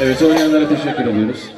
Evet oynayanlara teşekkür ediyoruz.